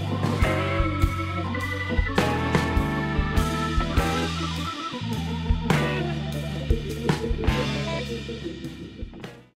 Yeah.